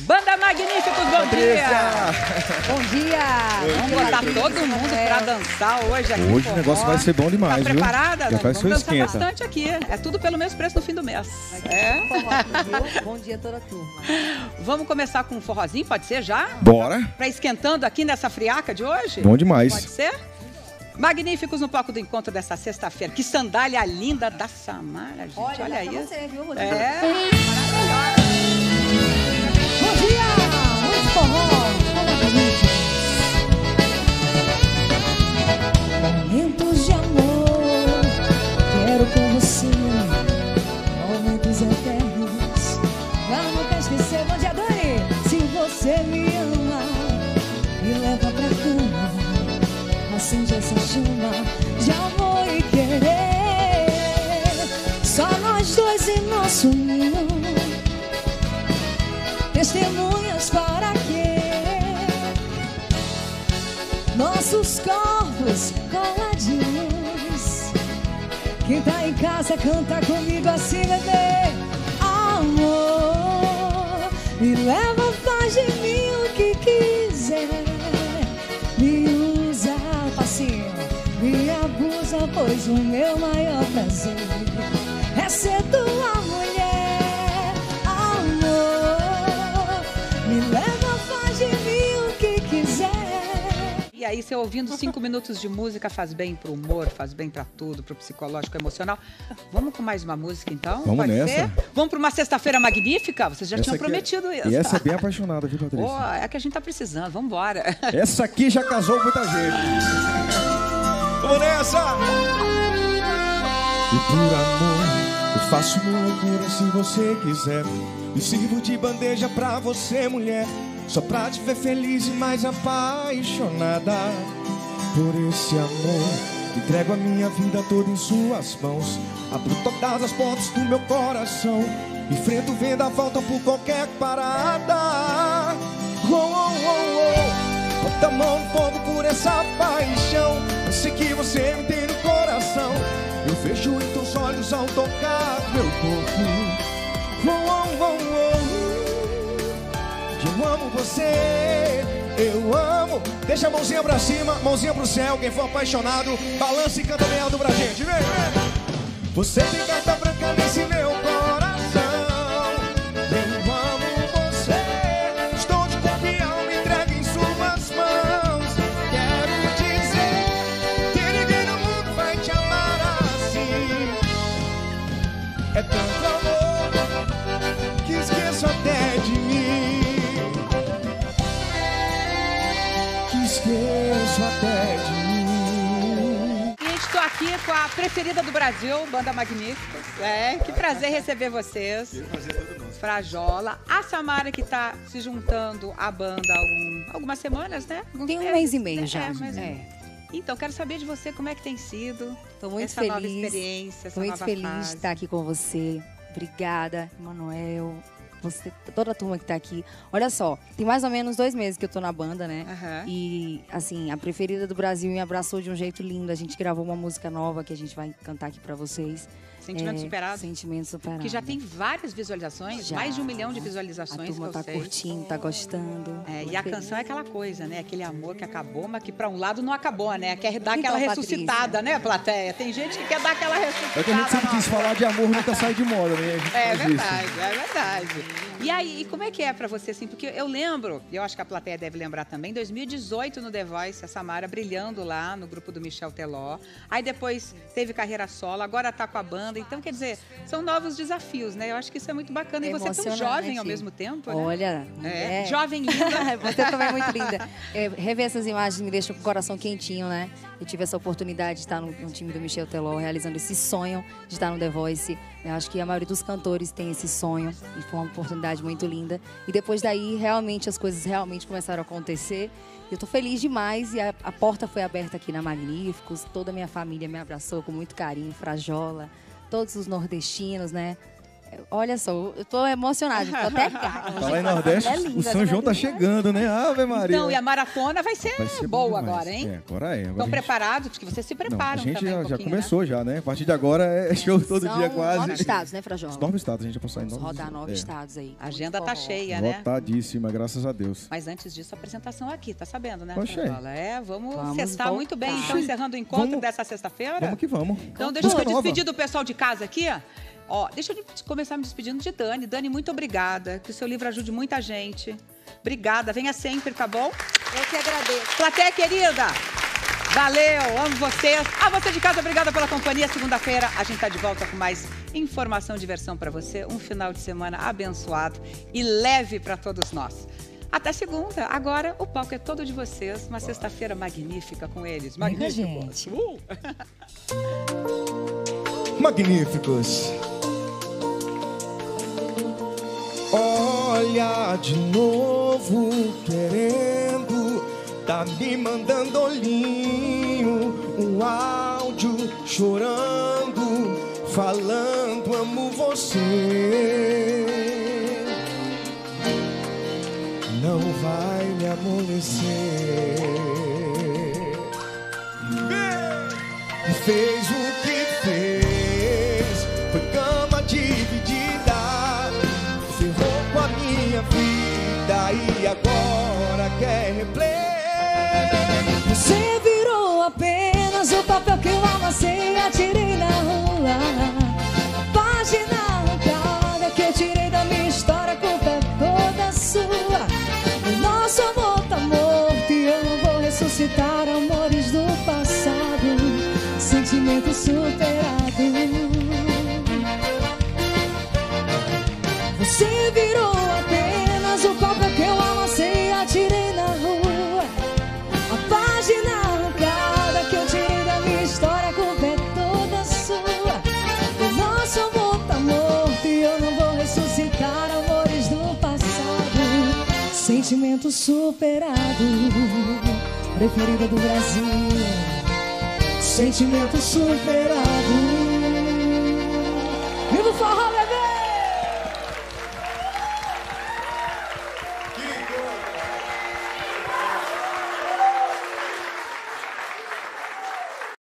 Banda Magníficos, bom dia! Bom dia! Vamos botar todo mundo pra dançar hoje aqui. Hoje o negócio vai ser bom demais, Tá viu? preparada? Já faz Vamos seu dançar esquenta. bastante aqui. É tudo pelo mesmo preço no fim do mês. É? Bom dia a toda a turma. Vamos começar com um forrozinho, pode ser já? Bora? Pra esquentando aqui nessa friaca de hoje? Bom demais. Pode ser? Magníficos no palco do encontro dessa sexta-feira. Que sandália linda da Samara, gente. Olha, Olha, aí. pra você, viu, Rodrigo? É. Só nós dois em nosso ninho testemunhas para quê? Nossos corpos coladinhos. Quem tá em casa canta comigo assim, bebê. Amor, me leva, faz de mim o que quiser. Me usa, passinho, me abusa, pois o meu maior prazer é ser tua mulher. Amor, me leva, faz de mim o que quiser. E aí, você ouvindo cinco minutos de música faz bem pro humor, faz bem pra tudo, pro psicológico, emocional. Vamos com mais uma música, então? Vamos Pode nessa. ser? Vamos pra uma sexta-feira magnífica? Vocês já Essa tinham é- prometido isso. E essa é bem apaixonada, viu, Patrícia? Pô, é que a gente tá precisando. Vamos embora. Essa aqui já casou muita gente. Vamos nessa! E por amor, eu faço minha loucura se você quiser. E sirvo de bandeja pra você, mulher. Só pra te ver feliz e mais apaixonada por esse amor. Entrego a minha vida toda em suas mãos. Abro todas as portas do meu coração. Enfrento o vendaval por qualquer parada. Oh, oh, corpo. Oh, oh, oh. Eu amo você, eu amo. Deixa a mãozinha pra cima, mãozinha pro céu. Quem for apaixonado, balança e canta bem alto pra gente. Vem, vem. Você tem carta branca nesse meu coração. Eu amo você. Estou de corpo aqui com a preferida do Brasil, Banda Magníficos. É, que prazer receber vocês. Frajola. A Samara que está se juntando à banda há algum- algumas semanas, né? Alguns Tem um meses, mês e meio né? já. É, mais um. É. Então, quero saber de você como é que tem sido Tô muito essa feliz. nova experiência, essa Tô muito nova feliz fase. de estar aqui com você. Obrigada, Emanuel. Você, toda a turma que tá aqui. Olha só, tem mais ou menos dois meses que eu tô na banda, né? Aham. E, assim, a preferida do Brasil me abraçou de um jeito lindo. A gente gravou uma música nova que a gente vai cantar aqui pra vocês. Sentimento É, superado. Sentimento superado. Que já tem várias visualizações, Já. mais de um milhão de A visualizações turma que tá sei. curtindo, tá gostando. É, e a feliz. canção é aquela coisa, né? Aquele amor que acabou, mas que pra um lado não acabou, né? Quer dar Então, aquela Patrícia. ressuscitada, né, plateia? Tem gente que quer dar aquela ressuscitada. É que a gente sempre quis falar de amor, nunca sai de moda, né? A É faz isso. verdade, é verdade. E aí, e como é que é pra você, assim? Porque eu lembro, e eu acho que a plateia deve lembrar também, 2018 no The Voice, a Samara brilhando lá no grupo do Michel Teló. Aí depois teve carreira solo, agora tá com a banda. Então, quer dizer, são novos desafios, né? Eu acho que isso é muito bacana. E você é tão jovem ao mesmo tempo, né? Olha, É, é. jovem linda. Você também é muito linda. É, rever essas imagens me deixa com o coração quentinho, né? Eu tive essa oportunidade de estar no, no time do Michel Teló, realizando esse sonho de estar no The Voice. Eu acho que a maioria dos cantores tem esse sonho e foi uma oportunidade muito linda. E depois daí, realmente, as coisas realmente começaram a acontecer. Eu tô feliz demais e a, a porta foi aberta aqui na Magníficos. Toda a minha família me abraçou com muito carinho, Frajola, todos os nordestinos, né? Olha só, eu tô emocionada, tô até em Nordeste, é linda, o São ela João tá linda. chegando, né? Ave Maria. Então, e a maratona vai ser, Vai ser boa agora, hein? É, agora é. Agora Estão gente- preparados? Porque vocês se Não, a preparam gente também já, um já pouquinho, começou já, né? A partir de agora é show todo São dia quase. nove estados, né, Frajó? Os Nove estados, a gente já passou em nove. Rodar nove é. estados aí. A agenda Muito tá cheia, né? Lotadíssima, graças a Deus. Mas antes disso, a apresentação aqui, tá sabendo, né? Poxa. Frajola? É, vamos, Vamos cestar muito bem. Então, encerrando o encontro Vamos- dessa sexta-feira. Vamos que vamos. Então, deixa eu despedir do pessoal de casa aqui. Ó, deixa eu começar me despedindo de Dani. Dani, muito obrigada. Que o seu livro ajude muita gente. Obrigada. Venha sempre, tá bom? Eu que agradeço. Plateia querida, valeu, amo vocês. A você de casa, obrigada pela companhia. Segunda-feira a gente tá de volta com mais informação e diversão para você. Um final de semana abençoado e leve para todos nós. Até segunda. Agora o palco é todo de vocês. Uma sexta-feira magnífica com eles. Vem com a Magnífico. gente. Uh! Magníficos. Olha de novo, querendo, tá me mandando olhinho, um áudio chorando, falando amo você. Não vai me amolecer. fez o atirei na rua. Página arrancada que eu tirei da minha Sentimento superado, preferida do Brasil. Sentimento superado.